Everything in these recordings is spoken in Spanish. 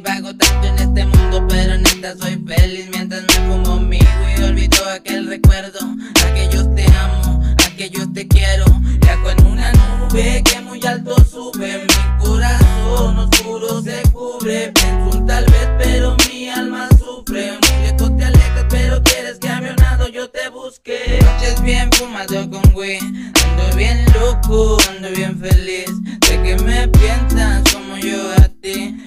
vago tanto en este mundo, pero neta soy feliz mientras me fumo mi y olvido aquel recuerdo, aquellos te amo, aquellos te quiero, ya con una nube que muy alto sube, mi corazón oscuro se cubre, pienso tal vez, pero mi alma sufre, muy lejos te alejas, pero quieres que a mi lado yo te busque, noches bien fumado con güey, ando bien loco, ando bien feliz, de que me piensas como yo a ti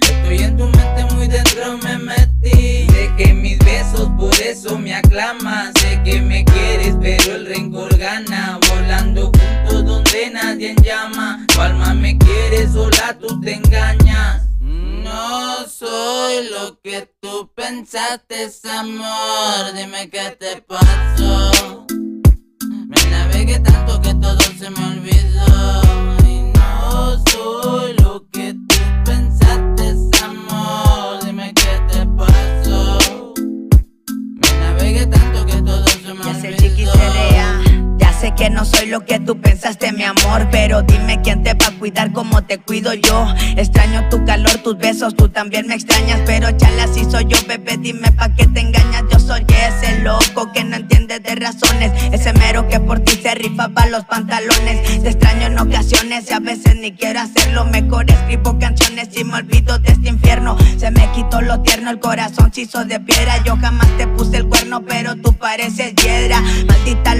me metí. Sé que mis besos por eso me aclamas. Sé que me quieres, pero el rencor gana. Volando juntos donde nadie llama. Tu alma me quiere, sola tú te engañas. No soy lo que tú pensaste, amor. Dime qué te pasó. Me navegué tanto que todo se me olvidó. Que no soy lo que tú pensaste, mi amor. Pero dime quién te va a cuidar como te cuido yo. Extraño tu calor, tus besos, tú también me extrañas. Pero chala, si soy yo, bebé, dime pa' qué te engañas. Yo soy ese loco que no entiende de razones. Ese mero que por ti se rifa pa' los pantalones. Te extraño en ocasiones y a veces ni quiero hacerlo. Mejor escribo canciones y me olvido de este infierno. Se me quitó lo tierno, el corazón se hizo de piedra. Yo jamás te puse el cuerno, pero tú pareces hiedra. Maldita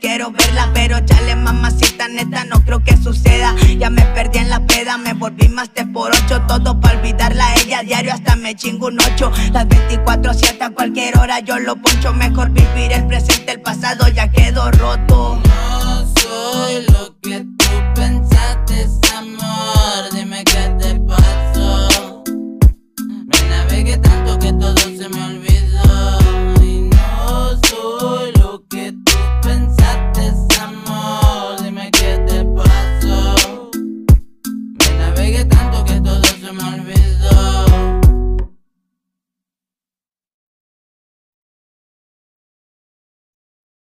quiero verla. Pero chale, mamacita, neta, no creo que suceda. Ya me perdí en la peda, me volví más te por ocho. Todo para olvidarla ella, diario hasta me chingo un ocho. Las 24-7 a cualquier hora yo lo poncho. Mejor vivir el presente, el pasado ya quedó roto.